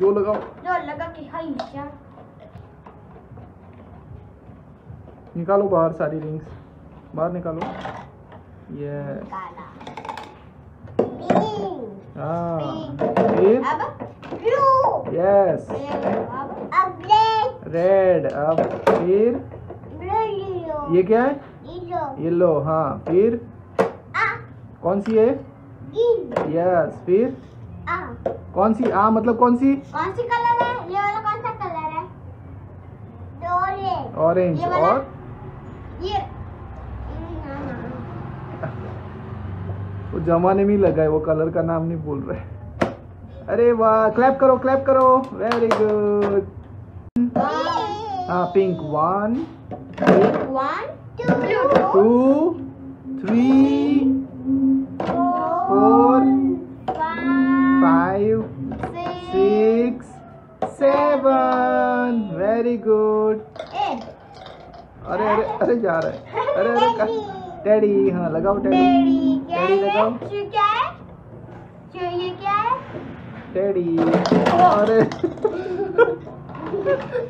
जो लगाओ जो लगा कि हाई क्या? निकालो बाहर सारी रिंग्स बाहर निकालो। ये। हाँ। अब ब्लू यस अब अब रेड रेड अब फिर? ये क्या है? येलो येलो हाँ। फिर? आ। कौन सी है? यस फिर? आ कौन सी आ मतलब कौन सी? कौन सी कलर है? ये वाला कौन सा कलर है? ऑरेंज ऑरेंज और? ये। वो जमाने में लगा है वो कलर का नाम नहीं बोल रहे अरे वाह क्लैप करो क्लैप करो। वेरी गुड हाँ pink one two, two seven very good अरे अरे अरे जा रहा है अरे अरे टेडी हाँ लगाओ टेडी टेडी लगाओ. क्या है? ये ये क्या है? टेडी अरे।